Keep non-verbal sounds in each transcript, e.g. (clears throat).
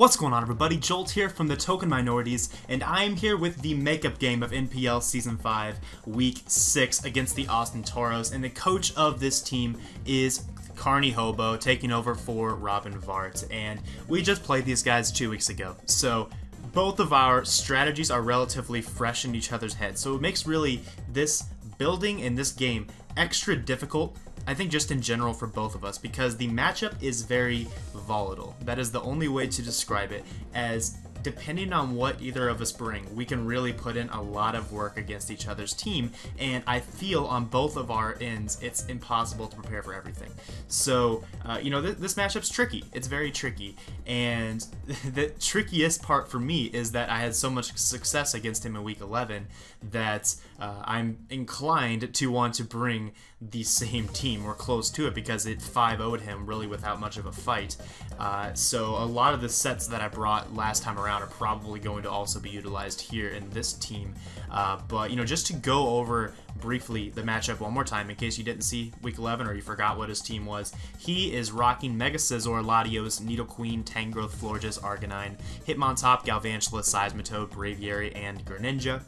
What's going on everybody, Jolt here from the Token Minorities, and I am here with the makeup game of NPL Season 5, Week 6 against the Austin Tauros, and the coach of this team is Carnie Hobo, taking over for Robbenvaart, and we just played these guys two weeks ago, so both of our strategies are relatively fresh in each other's heads, so it makes really this building in this game extra difficult I think just in general for both of us because the matchup is very volatile. That is the only way to describe it as depending on what either of us bring, we can really put in a lot of work against each other's team. And I feel on both of our ends, it's impossible to prepare for everything. So, uh, you know, th this matchup's tricky. It's very tricky. And (laughs) the trickiest part for me is that I had so much success against him in week 11 that uh, I'm inclined to want to bring the same team or close to it because it 5 0'd him really without much of a fight. Uh, so, a lot of the sets that I brought last time around around are probably going to also be utilized here in this team. Uh, but, you know, just to go over briefly the matchup one more time in case you didn't see week 11 or you forgot what his team was. He is rocking Mega Scizor, Latios, Nidoqueen, Tangrowth, Florges, Arcanine, Hitmontop, Galvantula, Seismitoad, Braviary, and Greninja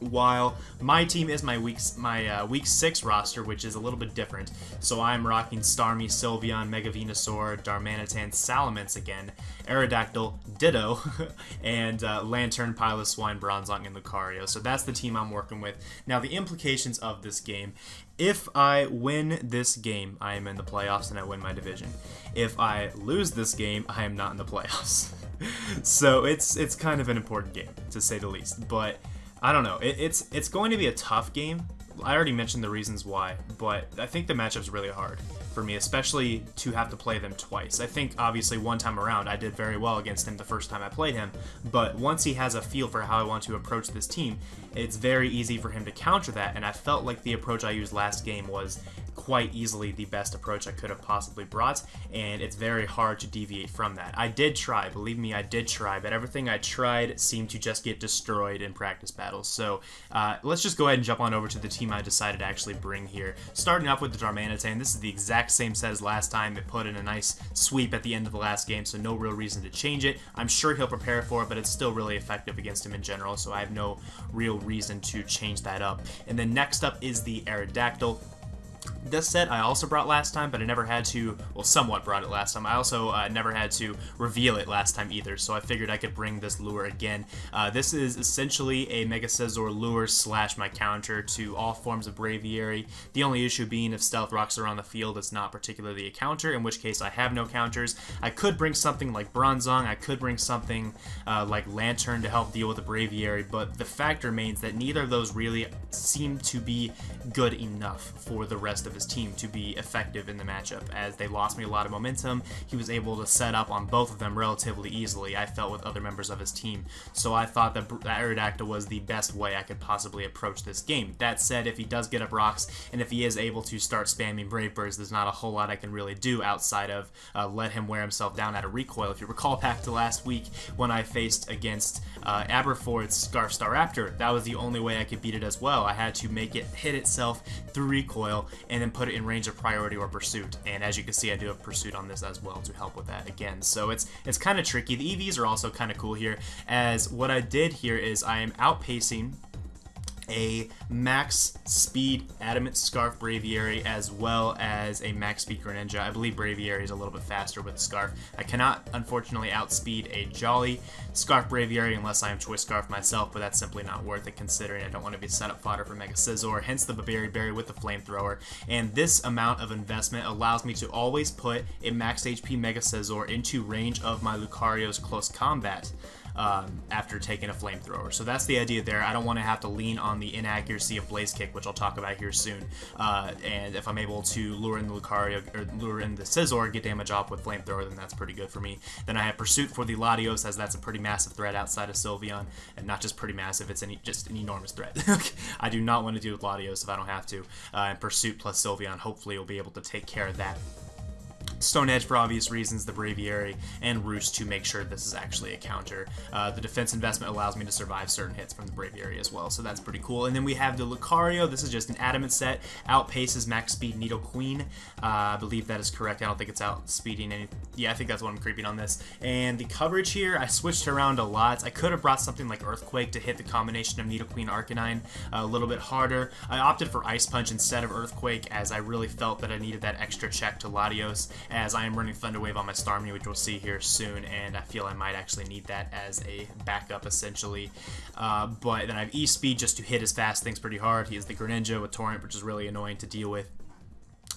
while my team is my week my uh, week six roster, which is a little bit different. So I'm rocking Starmie, Sylveon, Mega Venusaur, Darmanitan, Salamence again, Aerodactyl, Ditto, (laughs) and uh, Lanturn, Piloswine, Bronzong, and Lucario. So that's the team I'm working with. Now the implications of this game. If I win this game, I am in the playoffs and I win my division. If I lose this game, I am not in the playoffs. (laughs) so it's it's kind of an important game to say the least. But I don't know. It, it's it's going to be a tough game. I already mentioned the reasons why, but I think the matchup's really hard for me, especially to have to play them twice. I think obviously one time around I did very well against him the first time I played him, but once he has a feel for how I want to approach this team, it's very easy for him to counter that, and I felt like the approach I used last game was quite easily the best approach I could have possibly brought, and it's very hard to deviate from that. I did try, believe me, I did try, but everything I tried seemed to just get destroyed in practice battles. So uh, let's just go ahead and jump on over to the team I decided to actually bring here. Starting off with the Darmanitan, this is the exact same set as last time. It put in a nice sweep at the end of the last game, so no real reason to change it. I'm sure he'll prepare for it, but it's still really effective against him in general, so I have no real reason to change that up. And then next up is the Aerodactyl. This set I also brought last time, but I never had to, well, somewhat brought it last time. I also uh, never had to reveal it last time either, so I figured I could bring this lure again. Uh, this is essentially a Mega Scizor lure slash my counter to all forms of Braviary. The only issue being if Stealth Rocks are on the field, it's not particularly a counter, in which case I have no counters. I could bring something like Bronzong, I could bring something uh, like Lanturn to help deal with the Braviary, but the fact remains that neither of those really seem to be good enough for the rest of his team to be effective in the matchup, as they lost me a lot of momentum. He was able to set up on both of them relatively easily, I felt, with other members of his team. So I thought that Aerodactyl was the best way I could possibly approach this game. That said, if he does get up rocks, and if he is able to start spamming Brave Birds, there's not a whole lot I can really do outside of uh, let him wear himself down at a recoil. If you recall back to last week when I faced against uh, Aberforth's Scarf Staraptor, that was the only way I could beat it as well. I had to make it hit itself through recoil and then put it in range of priority or pursuit. And as you can see, I do have pursuit on this as well to help with that again. So it's it's kind of tricky. The EVs are also kind of cool here, as what I did here is I am outpacing a max speed Adamant Scarf Braviary as well as a max speed Greninja. I believe Braviary is a little bit faster with Scarf. I cannot, unfortunately, outspeed a Jolly Scarf Braviary unless I am Choice Scarf myself, but that's simply not worth it considering I don't want to be a setup fodder for Mega Scizor, hence the Berry with the Flamethrower. And this amount of investment allows me to always put a max HP Mega Scizor into range of my Lucario's close combat um, after taking a flamethrower. So that's the idea there. I don't want to have to lean on the inaccuracy of Blaze Kick, which I'll talk about here soon. Uh, and if I'm able to lure in the Lucario, or lure in the Scizor, get damage off with flamethrower, then that's pretty good for me. Then I have Pursuit for the Latios, as that's a pretty massive threat outside of Sylveon, and not just pretty massive, it's just an enormous threat. (laughs) I do not want to deal with Latios if I don't have to. Uh, and Pursuit plus Sylveon hopefully will be able to take care of that. Stone Edge for obvious reasons, the Braviary, and Roost to make sure this is actually a counter. Uh, the defense investment allows me to survive certain hits from the Braviary as well, so that's pretty cool. And then we have the Lucario. This is just an adamant set. Outpaces max speed Nidoqueen. Uh, I believe that is correct. I don't think it's outspeeding any. Yeah, I think that's what I'm creeping on this. And the coverage here, I switched around a lot. I could have brought something like Earthquake to hit the combination of Nidoqueen Arcanine a little bit harder. I opted for Ice Punch instead of Earthquake as I really felt that I needed that extra check to Latios as I am running Thunder Wave on my Starmie, which we'll see here soon, and I feel I might actually need that as a backup essentially. Uh, but then I have E-Speed just to hit his fast things pretty hard. He has the Greninja with Torrent, which is really annoying to deal with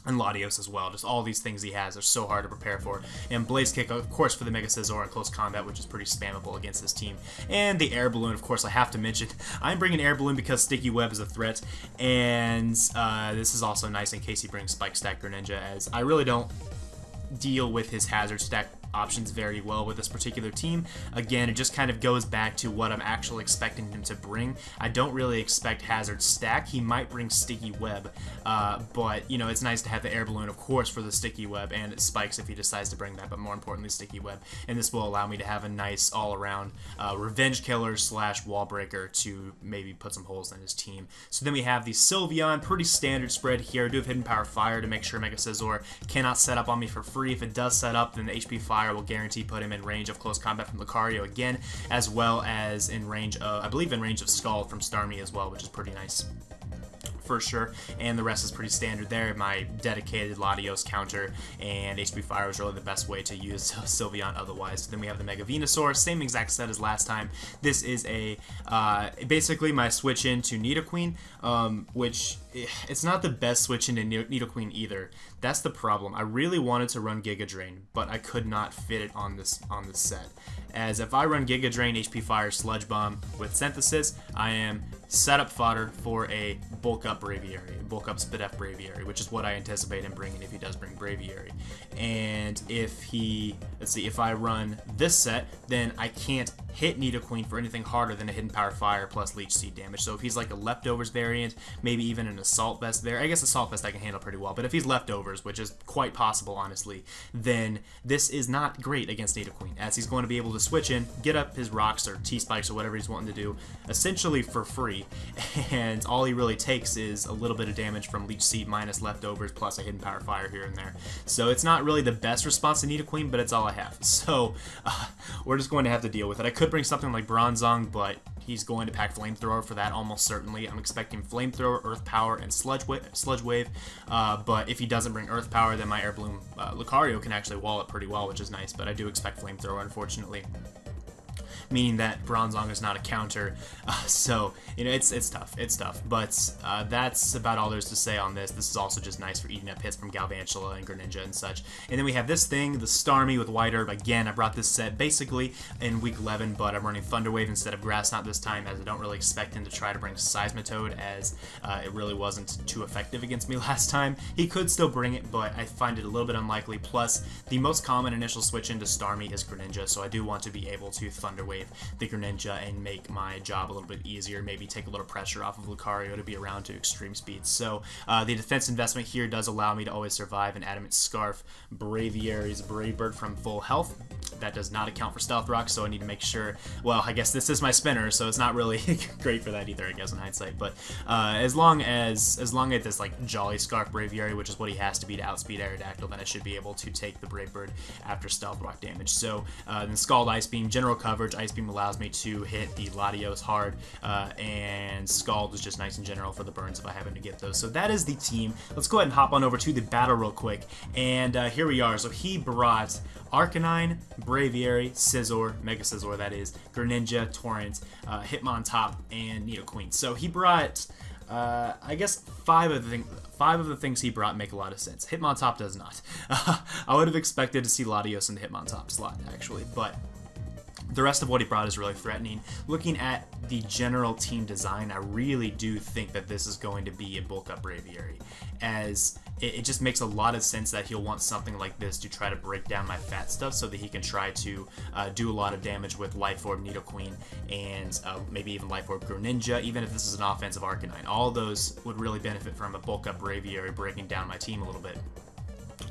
and Latios as well. Just all these things he has are so hard to prepare for. And Blaze Kick, of course, for the Mega Scizor in close combat, which is pretty spammable against this team. And the Air Balloon, of course, I have to mention. (laughs) I'm bringing Air Balloon because Sticky Web is a threat, and uh, this is also nice in case he brings Spike Stack Greninja, as I really don't deal with his Hazard Stack options very well with this particular team. Again, it just kind of goes back to what I'm actually expecting him to bring. I don't really expect Hazard Stack. He might bring Sticky Web, uh, but, you know, it's nice to have the Air Balloon, of course, for the Sticky Web, and spikes if he decides to bring that, but more importantly, Sticky Web. And this will allow me to have a nice all-around uh, Revenge Killer slash Wall Breaker to maybe put some holes in his team. So then we have the Sylveon, pretty standard spread here. I do have Hidden Power Fire to make sure Mega Scizor cannot set up on me for free. If it does set up, then the HP Fire Fire will guarantee put him in range of close combat from Lucario again, as well as in range of, I believe in range of Scald from Starmie as well, which is pretty nice for sure, and the rest is pretty standard there. My dedicated Latios counter and HP Fire was really the best way to use (laughs) Sylveon otherwise. Then we have the Mega Venusaur, same exact set as last time. This is a uh, basically my switch into Nidoqueen, um, which eh, it's not the best switch into Nidoqueen either. That's the problem. I really wanted to run Giga Drain, but I could not fit it on this on this set. As if I run Giga Drain, HP Fire, Sludge Bomb with Synthesis, I am setup fodder for a bulk up Braviary, bulk up Spadef Braviary, which is what I anticipate him bringing if he does bring Braviary. And if he, let's see, if I run this set, then I can't hit Nidoqueen for anything harder than a Hidden Power Fire plus Leech Seed damage. So if he's like a Leftovers variant, maybe even an Assault Vest there, I guess Assault Vest I can handle pretty well, but if he's Leftovers, which is quite possible, honestly, then this is not great against Nidoqueen, as he's going to be able to switch in, get up his rocks or T-Spikes or whatever he's wanting to do, essentially for free, (laughs) and all he really takes is a little bit of damage from Leech Seed minus Leftovers plus a Hidden Power Fire here and there. So it's not really the best response to Nidoqueen, but it's all I have. (laughs) So uh, we're just going to have to deal with it. I could bring something like Bronzong, but he's going to pack Flamethrower for that almost certainly. I'm expecting Flamethrower, Earth Power, and Sludge, wa Sludge Wave, uh, but if he doesn't bring Earth Power, then my Air Balloon uh, Lucario can actually wall it pretty well, which is nice, but I do expect Flamethrower, unfortunately meaning that Bronzong is not a counter. (laughs) Uh, so, you know, it's it's tough. It's tough. But uh, that's about all there's to say on this. This is also just nice for eating up hits from Galvantula and Greninja and such. And then we have this thing, the Starmie with White Herb. Again, I brought this set basically in week 11, but I'm running Thunder Wave instead of Grass Knot this time, as I don't really expect him to try to bring Seismitoad, as uh, it really wasn't too effective against me (laughs) last time. He could still bring it, but I find it a little bit unlikely. Plus, the most common initial switch into Starmie is Greninja, so I do want to be able to Thunder Wave the Greninja and make my job a little bit easier, maybe take a little pressure off of Lucario to be around to extreme speeds. So uh, the defense investment here does allow me to always survive an Adamant Scarf, Braviary's Brave Bird from full health. That does not account for Stealth Rock, so I need to make sure, well, I guess this is my spinner, so it's not really (laughs) great for that either, I guess, in hindsight. But uh, as long as as long as this like Jolly Scarf Braviary, which is what he has to be to outspeed Aerodactyl, then I should be able to take the Brave Bird after Stealth Rock damage. So uh, then Scald Ice Beam, general coverage, Ice Beam allows me to hit the Latios hard, uh, and Scald is just nice in general for the burns if I happen to get those. So that is the team. Let's go ahead and hop on over to the battle real quick, and uh, here we are. So he brought Arcanine, Braviary, Scizor, Mega Scizor that is, Greninja, Torrent, uh, Hitmontop, and Nidoqueen. So he brought uh, I guess five of the thing, five of the things he brought make a lot of sense. Hitmontop does not. (laughs) I would have expected to see Latios in the Hitmontop slot actually, but the rest of what he brought is really threatening. Looking at the general team design, I really do think that this is going to be a bulk up Braviary, as it, it, just makes a lot of sense that he'll want something like this to try to break down my fat stuff so that he can try to uh, do a lot of damage with Life Orb Nidoqueen and uh, maybe even Life Orb Greninja, even if this is an offensive Arcanine. All those would really benefit from a bulk up Braviary breaking down my team a little bit.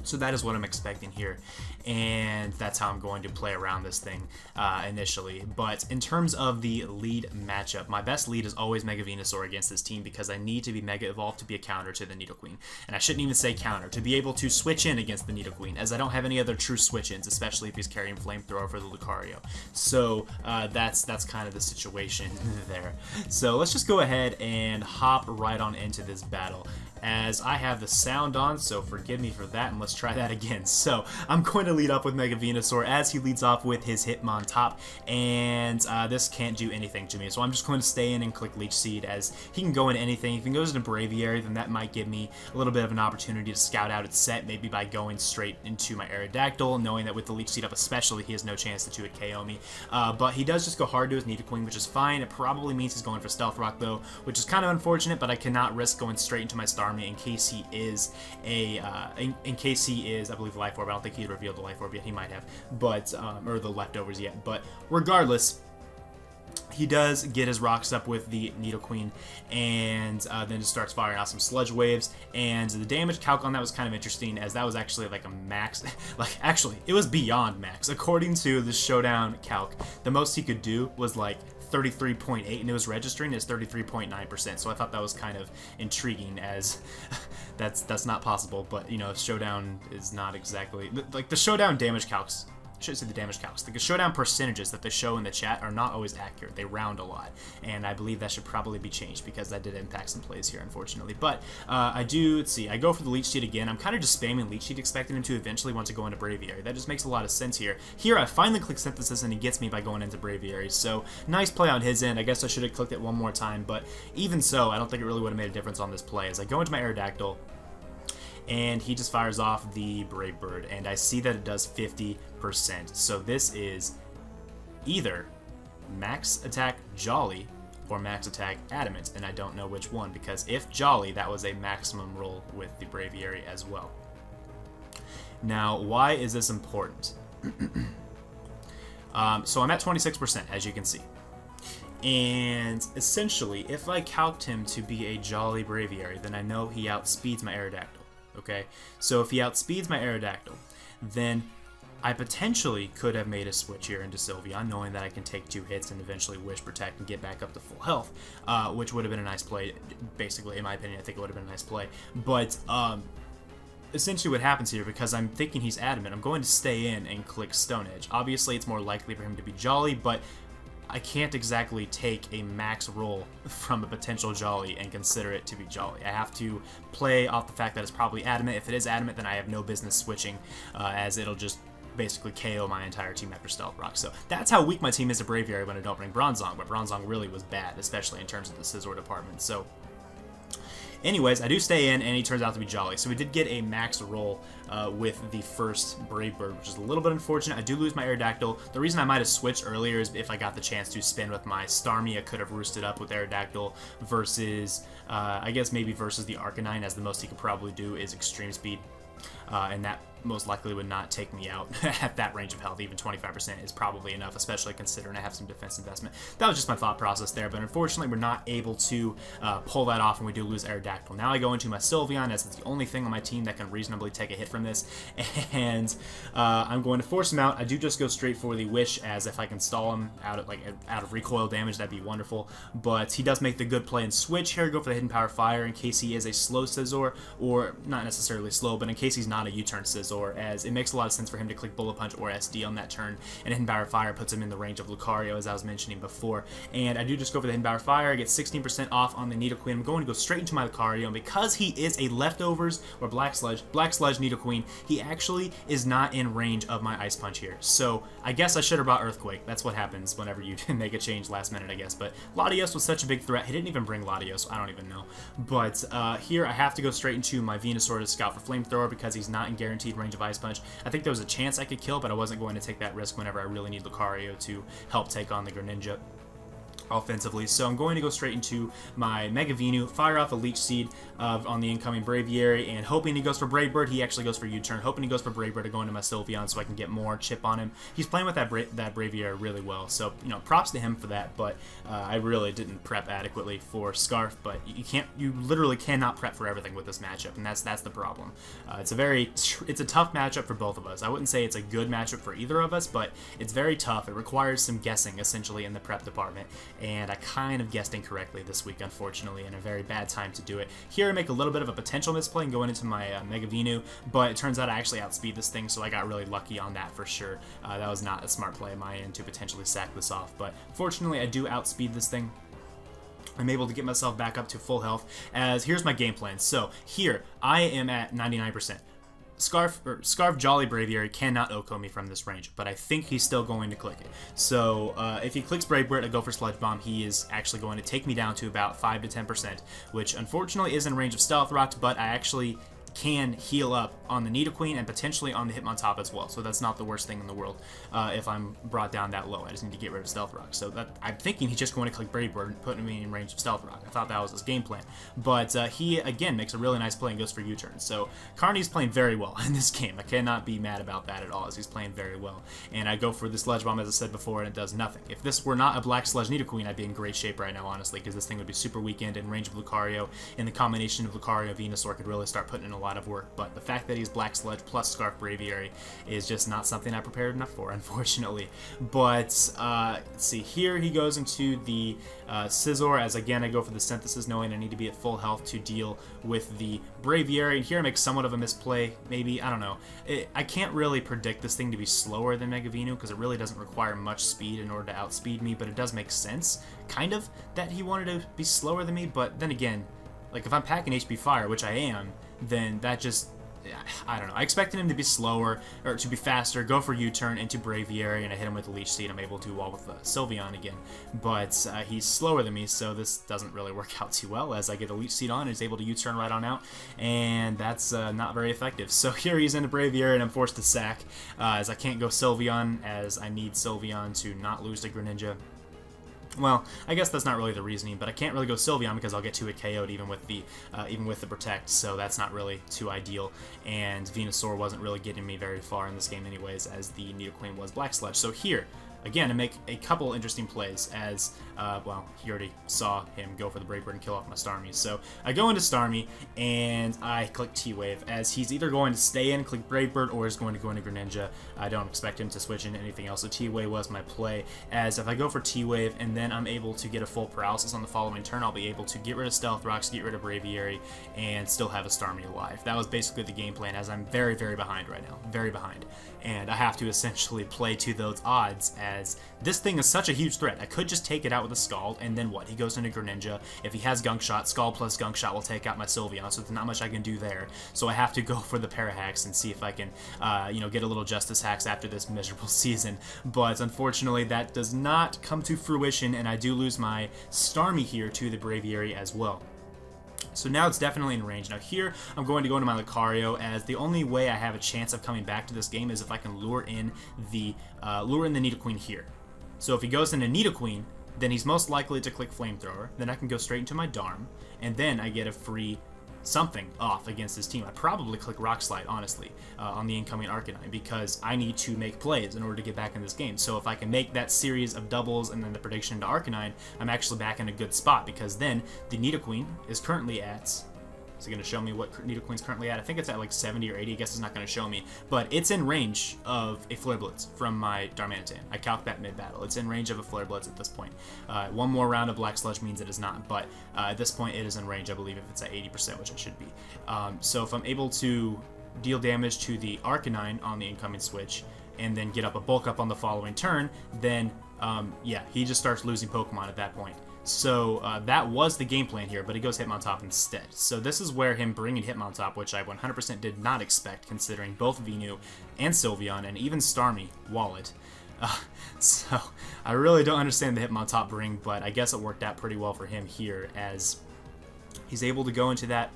So that is what I'm expecting here, and that's how I'm going to play around this thing uh, initially. But in terms of the lead matchup, my best lead is always Mega Venusaur against this team because I need to be Mega Evolved to be a counter to the Nidoqueen. And I shouldn't even say counter, to be able to switch in against the Nidoqueen, as I don't have any other true switch-ins, especially if he's carrying Flamethrower for the Lucario. So uh, that's, that's kind of the situation (laughs) there. So let's just go ahead and hop right on into this battle as I have the sound on, so forgive me for that, and let's try that again. (laughs) So, I'm going to lead up with Mega Venusaur as he leads off with his Hitmontop, and uh, this can't do anything to me, so I'm just going to stay in and click Leech Seed, as he can go into anything. If he goes into Braviary, then that might give me a little bit of an opportunity to scout out its set, maybe by going straight into my Aerodactyl, knowing that with the Leech Seed up especially, he has no chance to 2-hit KO me. Uh, but he does just go hard to his Nidoqueen, which is fine. It probably means he's going for Stealth Rock, though, which is kind of unfortunate, but I cannot risk going straight into my Star in case he is a uh, in, in, case he is I believe the life orb. I don't think he revealed the life orb yet. He might have, but um, or the leftovers yet. But regardless. He does get his rocks up with the Nidoqueen and uh, then just starts firing out some Sludge Waves. And the damage calc on that was kind of interesting, as that was actually like a max. (laughs) like, actually, it was beyond max. According to the Showdown calc, the most he could do was like 33.8 and it was registering as 33.9%. So I thought that was kind of intriguing as (laughs) that's that's not possible, but you know, Showdown is not exactly like the Showdown damage calcs should say the damage calcs. The showdown percentages that they show in the chat are not always accurate. They round a lot, and I believe that should probably be changed because that did impact some plays here, unfortunately. But uh, I do, let's see, I go for the Leech Seed again. I'm kind of just spamming Leech Seed, expecting him to eventually want to go into Braviary. That just makes a lot of sense here. Here, I finally click Synthesis, and he gets me by going into Braviary. So, nice play on his end. I guess I should have clicked it one more time, but even so, I don't think it really would have made a difference on this play. As I go into my Aerodactyl, and he just fires off the Brave Bird, and I see that it does 50%. So this is either max attack Jolly or max attack Adamant, and I don't know which one, because if Jolly, that was a maximum roll with the Braviary as well. Now, why is this important? (clears throat) um, so I'm at 26%, as you can see. And essentially, if I calced him to be a Jolly Braviary, then I know he outspeeds my Aerodactyl okay? So if he outspeeds my Aerodactyl, then I potentially could have made a switch here into Sylveon, knowing that I can take two hits and eventually Wish Protect and get back up to full health, uh, which would have been a nice play. Basically, in my opinion, I think it would have been a nice play. But um, essentially what happens here, because I'm thinking he's adamant, I'm going to stay in and click Stone Edge. Obviously, it's more likely for him to be Jolly, but I can't exactly take a max roll from a potential Jolly and consider it to be Jolly. I have to play off the fact that it's probably Adamant. If it is Adamant, then I have no business switching, uh, as it'll just basically KO my entire team after Stealth Rock. So that's how weak my team is to Braviary when I don't bring Bronzong, but Bronzong really was bad, especially in terms of the Scizor department. So Anyways, I do stay in, and he turns out to be Jolly. So we did get a max roll uh, with the first Brave Bird, which is a little bit unfortunate. I do lose my Aerodactyl. The reason I might have switched earlier is if I got the chance to spin with my Starmie, I could have roosted up with Aerodactyl versus, uh, I guess maybe versus the Arcanine, as the most he could probably do is Extreme Speed. Uh, and that most likely would not take me out (laughs) at that range of health. Even 25% is probably enough, especially considering I have some defense investment. That was just my thought process there, but unfortunately we're not able to uh, pull that off and we do lose Aerodactyl. Now I go into my Sylveon as it's the only thing on my team that can reasonably take a hit from this, (laughs) and uh, I'm going to force him out. I do just go straight for the Wish, as if I can stall him out of, like, out of recoil damage, that'd be wonderful, but he does make the good play and switch. Here go for the Hidden Power Fire in case he is a slow Scizor, or not necessarily slow, but in case he's not a U-turn Scizor, as it makes a lot of sense for him to click Bullet Punch or SD on that turn, and Power Fire puts him in the range of Lucario, as I was mentioning before. And I do just go for the Power Fire, I get 16% off on the Nidoqueen. I'm going to go straight into my Lucario, and because he is a Leftovers or Black Sludge, Black Sludge Nidoqueen, he actually is not in range of my Ice Punch here. So I guess I should have brought Earthquake. That's what happens whenever you (laughs) make a change last minute, I guess. But Latios was such a big threat. He didn't even bring Latios. I don't even know. But uh, here I have to go straight into my Venusaur to scout for Flamethrower because he's not in guaranteed range of Ice Punch. I think there was a chance I could kill, but I wasn't going to take that risk whenever I really need Lucario to help take on the Greninja. Offensively. So I'm going to go straight into my Mega Venu, fire off a Leech Seed on the incoming Braviary, and hoping he goes for Brave Bird. He actually goes for U-turn. Hoping he goes for Brave Bird to go into my Sylveon so I can get more chip on him. He's playing with that Bra that Braviary really well, so you know props to him for that. But uh, I really didn't prep adequately for Scarf. But you can't, you literally cannot prep for everything with this matchup, and that's that's the problem. Uh, it's a very, it's a tough matchup for both of us. I wouldn't say it's a good matchup for either of us, but it's very tough. It requires some guessing essentially in the prep department and I kind of guessed incorrectly this week, unfortunately, and a very bad time to do it. Here I make a little bit of a potential misplay and going into my uh, Mega Venu, but it turns out I actually outspeed this thing, so I got really lucky on that for sure. Uh, that was not a smart play on my end to potentially sack this off, but fortunately I do outspeed this thing. I'm able to get myself back up to full health as here's my game plan. So here I am at 99%. Scarf or Scarf Jolly Braviary cannot OHKO me from this range, but I think he's still going to click it. So uh, if he clicks Brave Bird, I go for Sludge Bomb, he is actually going to take me down to about 5 to 10%, which unfortunately is in range of Stealth Rock, but I actually can heal up on the Nidoqueen and potentially on the Hitmontop as well. So that's not the worst thing in the world uh, if I'm brought down that low. I just need to get rid of Stealth Rock. So that, I'm thinking he's just going to click Brave Bird and put me in range of Stealth Rock. I thought that was his game plan. But uh, he, again, makes a really nice play and goes for U-turn. So Carnie's playing very well (laughs) in this game. I cannot be mad about that at all as he's playing very well. And I go for the Sludge Bomb, as I said before, and it does nothing. If this were not a Black Sludge Nidoqueen, I'd be in great shape right now, honestly, because this thing would be super weakened in range of Lucario, and the combination of Lucario Venusaur could really start putting in a lot of work. But the fact that he's Black Sludge plus Scarf Braviary is just not something I prepared enough for, (laughs) unfortunately. But, uh, let's see, here he goes into the uh, Scizor, as again I go for the Synthesis, knowing I need to be at full health to deal with the Braviary. And here I make somewhat of a misplay, maybe, I don't know. It, I can't really predict this thing to be slower than Megavinu, because it really doesn't require much speed in order to outspeed me, but it does make sense, kind of, that he wanted to be slower than me, but then again, like if I'm packing HP Fire, which I am, then that just I don't know. I expected him to be slower, or to be faster, go for U-turn into Braviary, and I hit him with the Leech Seed. I'm able to wall with the Sylveon again. But uh, he's slower than me, so this doesn't really work (laughs) out too well, as I get a Leech Seed on, he's able to U-turn right on out, and that's uh, not very effective. (laughs) So here he's into Braviary, and I'm forced to sack, uh, as I can't go Sylveon, as I need Sylveon to not lose to Greninja. Well, I guess that's not really the reasoning, but I can't really go Sylveon because I'll get 2 hit KO'd even with the uh, even with the Protect, so that's not really too ideal. And Venusaur wasn't really getting me very far in this game anyways, as the Nidoqueen was Black Sludge. So here, again, to make a couple interesting plays as, uh, well, he already saw him go for the Brave Bird and kill off my Starmie. So I go into Starmie, and I click T-Wave, as he's either going to stay in, click Brave Bird, or is going to go into Greninja. I don't expect him to switch into anything else, so T-Wave was my play, as if I go for T-Wave, and then I'm able to get a full paralysis on the following turn, I'll be able to get rid of Stealth Rocks, get rid of Braviary, and still have a Starmie alive. That was basically the game plan, as I'm very, very behind right now. Very behind. And I have to essentially (laughs) play to those odds, as as this thing is such a huge threat. I could just take it out with a Scald, and then what? He goes into Greninja. If he has Gunk Shot, Scald plus Gunk Shot will take out my Sylveon, so there's not much I can do there. So I have to go (laughs) for the Parahacks and see if I can, uh, you know, get a little Justice Hacks after this miserable (laughs) season. But unfortunately, that does not come to fruition, and I do lose my Starmie here to the Braviary as well. So now it's definitely in range. Now here, I'm going to go into my Lucario as the only way I have a chance of coming back to this game is if I can lure in the uh, lure in the Nidoqueen here. So if he goes into Nidoqueen, then he's most likely to click Flamethrower. Then I can go straight into my Darm, and then I get a free something off against this team. I probably click Rock Slide, honestly, uh, on the incoming Arcanine because I need to make plays in order to get back in this game. So if I can make that series of doubles and then the prediction to Arcanine, I'm actually back in a good spot because then the Nidoqueen is currently at is it going to show me what Nidoqueen's currently at? I think it's at like 70 or 80. I guess it's not going to show me. But it's in range of a Flare Blitz from my Darmanitan. I calc that mid-battle. It's in range of a Flare Blitz at this point. Uh, one more round of Black Sludge means it is not. But uh, at this point, it is in range, I believe, if it's at 80%, which it should be. Um, so if I'm able to deal damage to the Arcanine on the incoming switch, and then get up a bulk up on the following turn, then um, yeah, he just starts losing Pokemon at that point. So uh, that was the game plan here, but he goes Hitmontop instead. So this is where him bringing Hitmontop, which I 100% did not expect, considering both Venu and Sylveon, and even Starmie, Wallet. Uh, (laughs) so I really don't understand the Hitmontop bring, but I guess it worked out pretty well for him here, as he's able to go into that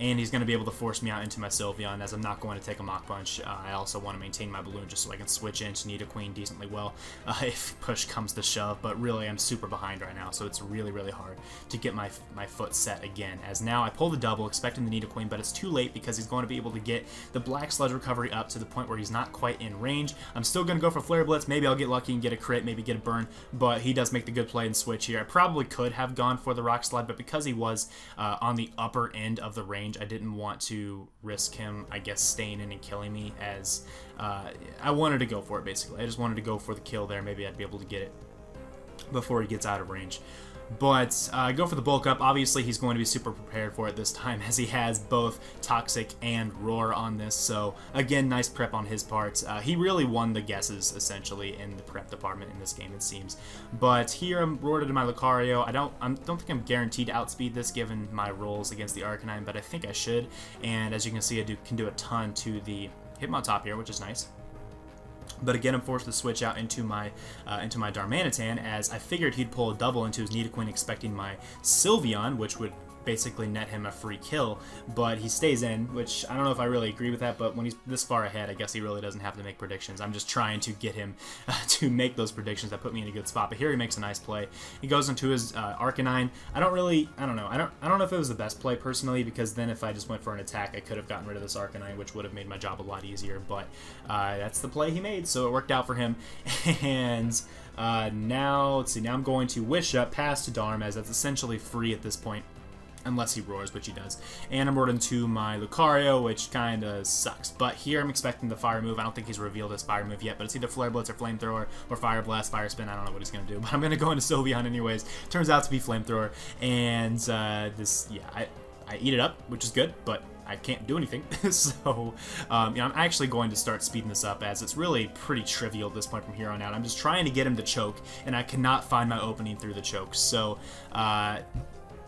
and he's going to be able to force me out into my Sylveon as I'm not going to take a Mach Punch. Uh, I also want to maintain my Balloon just so I can switch into Nidoqueen decently well uh, (laughs) if push comes to shove, but really I'm super behind right now, so it's really, really hard to get my, my foot set again, as now I pull the double, expecting the Nidoqueen, but it's too late because he's going to be able to get the Black Sludge recovery up to the point where he's not quite in range. I'm still going to go for Flare Blitz, maybe I'll get lucky and get a crit, maybe get a burn, but he does make the good play and switch here. I probably could have gone for the Rock Slide, but because he was uh, on the upper end of the range, I didn't want to risk him, I guess, staying in and killing me as uh, I wanted to go for it, basically. I just wanted to go for the kill there. Maybe I'd be able to get it before he gets out of range. But uh, go for the bulk up. Obviously, he's going to be super prepared for it this time, (laughs) as he has both Toxic and Roar on this. So, again, nice prep on his part. Uh, he really won the guesses, essentially, in the prep department in this game, it seems. But here I'm roared into my Lucario. I don't, I don't think I'm guaranteed to outspeed this, given my rolls against the Arcanine, but I think I should. And as you can see, I do, can do a ton to the Hitmontop here, which is nice. But again, I'm forced to switch out into my uh, into my Darmanitan, as I figured he'd pull a double into his Nidoqueen, expecting my Sylveon, which would basically net him a free kill, but he stays in, which I don't know if I really agree with that, but when he's this far ahead, I guess he really doesn't have to make predictions. I'm just trying to get him uh, (laughs) to make those predictions that put me in a good spot, but here he makes a nice play. He goes into his uh, Arcanine. I don't really, I don't know, I don't, I don't know if it was the best play personally, because then if I just went for an attack, I could have gotten rid of this Arcanine, which would have made my job a lot easier, but uh, that's the play he made, so it worked out for him, (laughs) and... Uh, now, let's see, now I'm going to Wish Up past to Darm, as that's essentially free at this point unless he roars, which he does. And I'm roared into my Lucario, which kind of sucks. But here I'm expecting the fire move. I don't think he's revealed his fire move yet, but it's either Flare Blitz or Flamethrower or Fire Blast, Fire Spin. I don't know what he's going to do, (laughs) but I'm going to go into Sylveon anyways. Turns out to be Flamethrower, and uh, this, yeah, I, I eat it up, which is good, but I can't do anything. (laughs) so, um, you know, I'm actually going to start speeding this up as it's really pretty trivial at this point from here on out. I'm just trying to get him to choke, and I cannot find my opening through the choke. So, uh,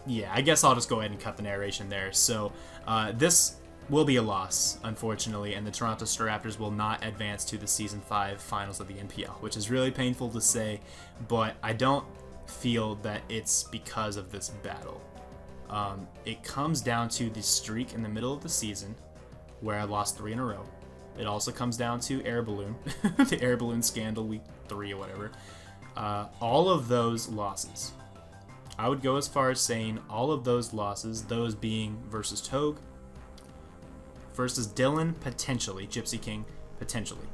yeah, I guess I'll just go ahead and cut the narration there. So uh, this will be a loss, unfortunately, and the Toronto Staraptors will not advance to the Season 5 finals of the NPL, which is really painful to say, but I don't feel that it's because of this battle. Um, it comes down to the streak in the middle of the season, where I lost three in a row. It also comes down to Air Balloon, (laughs) the Air Balloon scandal week three or whatever. Uh, all of those losses I would go as far as saying all of those losses, those being versus Togue, versus Dylan, potentially, Gypsy King, potentially.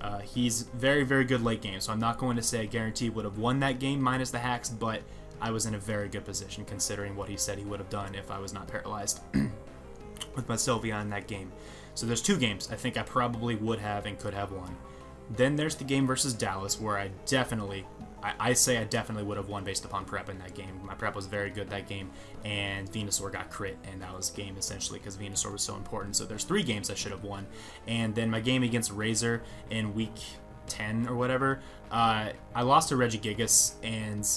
Uh, he's very, very good late game, so I'm not going to say I guarantee would have won that game minus the hacks, but I was in a very good position considering what he said he would have done if I was not paralyzed (clears throat) with my Sylveon in that game. So there's two games I think I probably would have and could have won. Then there's the game versus Dallas, where I definitely I, I, say I definitely would have won based upon prep in that game. My prep was very good that game, and Venusaur got crit, and that was game essentially because Venusaur was so important. So there's three games I should have won, and then my game against Razor in week 10 or whatever, uh, I lost to Regigigas, and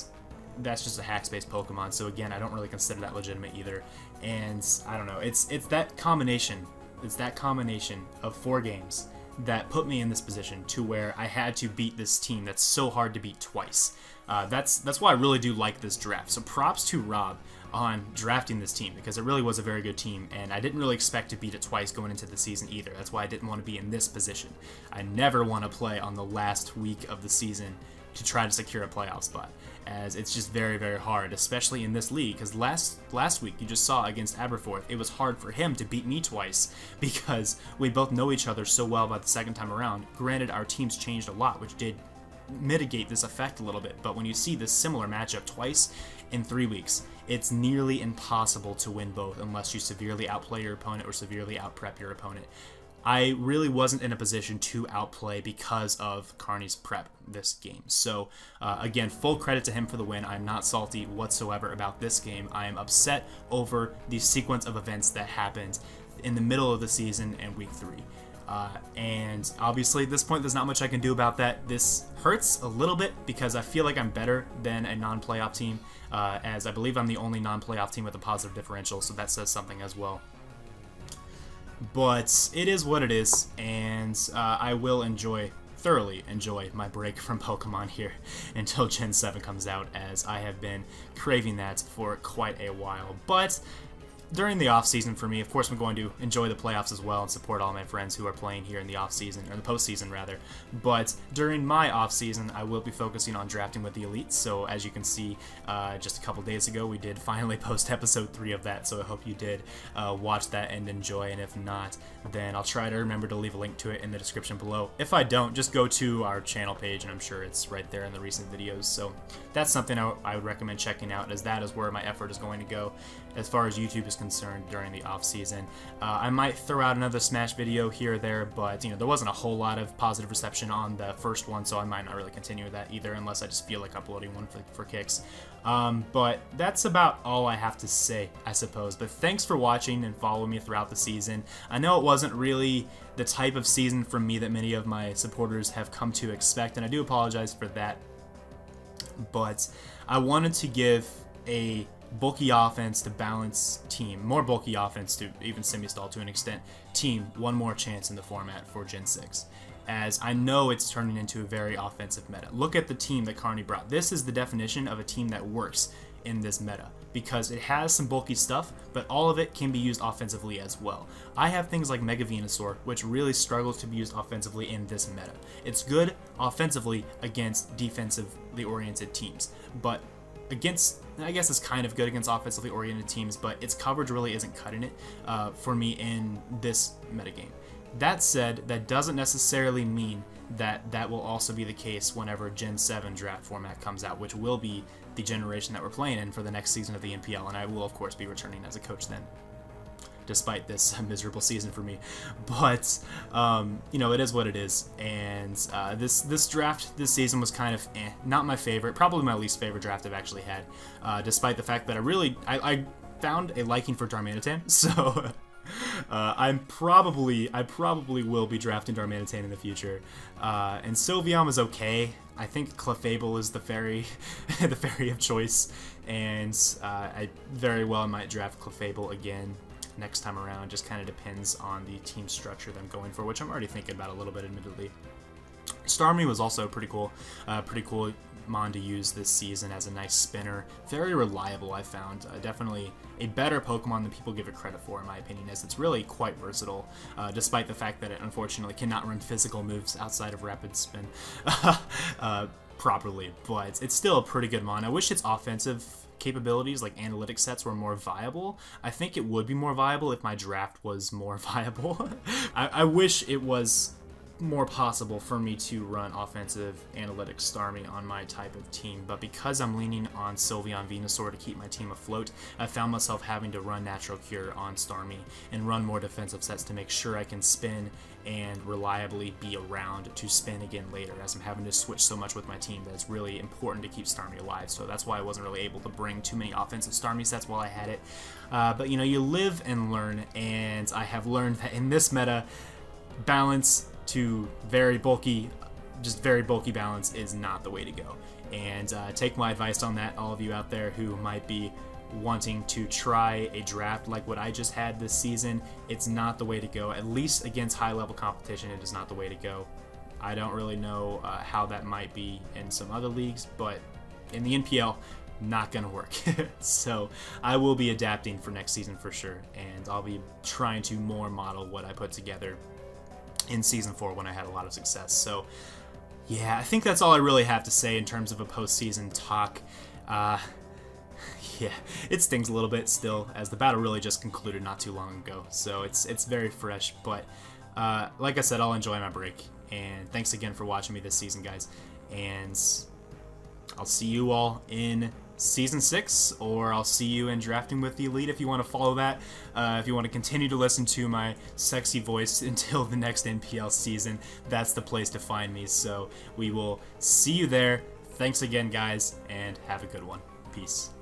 that's just a hack-based Pokemon. So again, I don't really consider that legitimate either. And I don't know, it's it's that combination, it's that combination of four games that put me in this position to where I had to beat this team that's so hard to beat twice. Uh, that's that's why I really do like this draft. So props to Rob on drafting this team because it really was a very good team, and I didn't really expect to beat it twice going into the season either. That's why I didn't want to be in this position. I never want to play on the last week of the season to try to secure a playoff spot as it's just very very hard especially in this league because last last week you just saw against Aberforth it was hard for him to beat me twice (laughs) because we both know each other so well by the second time around. Granted our teams changed a lot which did mitigate this effect a little bit but when you see this similar matchup twice in three weeks it's nearly impossible to win both unless you severely outplay your opponent or severely outprep your opponent I really wasn't in a position to outplay because of Carnie's prep this game. So, uh, again, full credit to him for the win. I'm not salty whatsoever about this game. I am upset over the sequence of events that happened in the middle of the season and week three. Uh, and obviously, at this point, there's not much I can do about that. This hurts a little bit because I feel like I'm better than a non playoff team, uh, as I believe I'm the only non playoff team with a positive differential, so that says something as well. But it is what it is, and uh, I will enjoy, thoroughly enjoy my break from Pokemon here (laughs) until Gen 7 comes out, as I have been craving that for quite a while. But during the off season for me, of course, I'm going to enjoy the playoffs as well and support all my friends who are playing here in the off season or the postseason rather. But during my off season, I will be focusing on drafting with the elites. So as you can see, uh, just a couple days ago, we did (laughs) finally post episode three of that. So I hope you did uh, watch that and enjoy. And if not, then I'll try to remember to leave a link to it in the description below. If I don't, just go to our channel page, and I'm sure it's right there in the recent videos. So that's something I, I would recommend checking out, as that is where my effort is going to go as far as YouTube is concerned during the off season. Uh, I might throw out another Smash video here or there, but you know there wasn't a whole lot of positive reception on the first one, so I might not really continue with that either, unless I just feel like uploading one for, for kicks. Um, but that's about all I have to say, I suppose. But thanks for watching and following me throughout the season. I know it wasn't really the type of season from me that many of my supporters have come to expect, and I do apologize for that. But I wanted to give a bulky offense to balance team, more bulky offense to even semi-stall to an extent, team one more chance in the format for Gen 6. As I know it's turning into a very offensive meta. Look at the team that Carnie brought. This is the definition of a team that works in this meta because it has some bulky stuff, but all of it can be used offensively as well. I have things like Mega Venusaur, which really struggles to be used offensively in this meta. It's good offensively against defensively oriented teams, but against I guess it's kind of good against offensively oriented teams, but its coverage really isn't cutting it uh, for me in this metagame. That said, that doesn't necessarily mean that that will also be the case whenever Gen 7 draft format comes out, which will be the generation that we're playing in for the next season of the NPL, and I will, of course, be returning as a coach then despite this (laughs) miserable season for me. But um, you know, it is what it is. And uh, this this draft this season was kind of eh, not my favorite, probably my least favorite draft I've actually had. Uh, despite the fact that I really I, I found a liking for Darmanitan, (laughs) so. Uh, I'm probably, I probably will be drafting Darmanitan in the future. Uh, and Sylveon is okay. I think Clefable is the fairy, (laughs) the fairy of choice, and uh, I very well might draft Clefable again next time around. Just kind of depends on the team structure that I'm going for, which I'm already thinking about a little bit, admittedly. Starmie was also pretty cool, uh, pretty cool Mon to use this season as a nice spinner. Very reliable, I found. Uh, definitely a better Pokemon than people give it credit for, in my opinion, as it's really quite versatile, uh, despite the fact that it unfortunately cannot run physical moves outside of Rapid Spin (laughs) uh, properly. But it's still a pretty good Mon. I wish its offensive capabilities like analytic sets were more viable. I think it would be more viable if my draft was more (laughs) viable. I, I wish it was more possible for me to run offensive analytics Starmie on my type of team, but because I'm leaning on Sylveon Venusaur to keep my team afloat, I found myself having to run Natural Cure on Starmie and run more defensive sets to make sure I can spin and reliably be around to spin again later, as I'm having to switch so much with my team that it's really important to keep Starmie alive, so that's why I wasn't really able to bring too many offensive Starmie sets while I had it. Uh, but you know, you live and learn, and I have learned that in this meta, balance to very bulky, just very bulky balance is not the way to go. And uh, take my advice on that, all of you out there who might be wanting to try a draft like what I just had this season. It's not the way to go. At least against high level competition, it is not the way to go. I don't really know uh, how that might be in some other leagues, but in the NPL, not gonna work. (laughs) so I will be adapting for next season for sure, and I'll be trying to more model what I put together in season four when I had a lot of success. So, yeah, I think that's all I really have to say in terms of a postseason talk. Uh, (laughs) yeah, it stings a little bit still, as the battle really just concluded not too long ago. So it's it's very fresh, but uh, like I said, I'll enjoy my break. And thanks again for watching me this season, guys. And I'll see you all in season six, or I'll see you in drafting with the elite if you want to follow that. Uh, if you want to continue to listen to my sexy voice (laughs) until the next NPL season, that's the place to find me. So we will see you there. Thanks again, guys, and have a good one. Peace.